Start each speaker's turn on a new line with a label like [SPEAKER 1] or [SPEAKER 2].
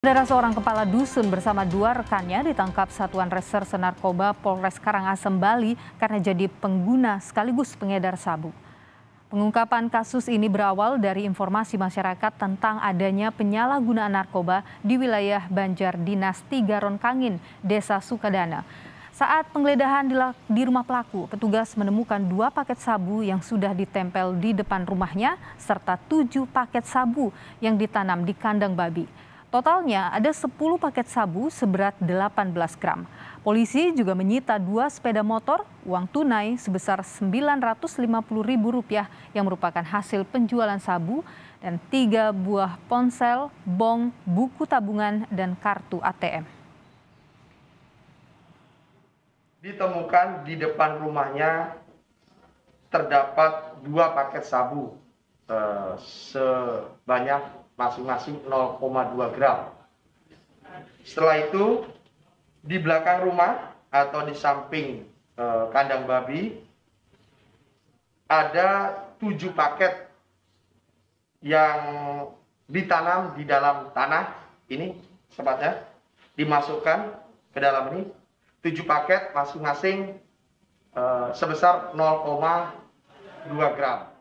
[SPEAKER 1] Saudara seorang kepala dusun bersama dua rekannya ditangkap Satuan Reserse Narkoba Polres Karangasem Bali karena jadi pengguna sekaligus pengedar sabu. Pengungkapan kasus ini berawal dari informasi masyarakat tentang adanya penyalahgunaan narkoba di wilayah Banjar Dinas Tigaron Kangin, Desa Sukadana. Saat penggeledahan di rumah pelaku, petugas menemukan dua paket sabu yang sudah ditempel di depan rumahnya serta tujuh paket sabu yang ditanam di kandang babi. Totalnya ada 10 paket sabu seberat 18 gram. Polisi juga menyita dua sepeda motor, uang tunai sebesar Rp950.000 yang merupakan hasil penjualan sabu, dan tiga buah ponsel, bong, buku tabungan, dan kartu ATM.
[SPEAKER 2] Ditemukan di depan rumahnya terdapat dua paket sabu eh, sebanyak masing-masing 0,2 gram. Setelah itu di belakang rumah atau di samping e, kandang babi ada tujuh paket yang ditanam di dalam tanah ini sepatnya dimasukkan ke dalam ini tujuh paket masing-masing e, sebesar 0,2 gram.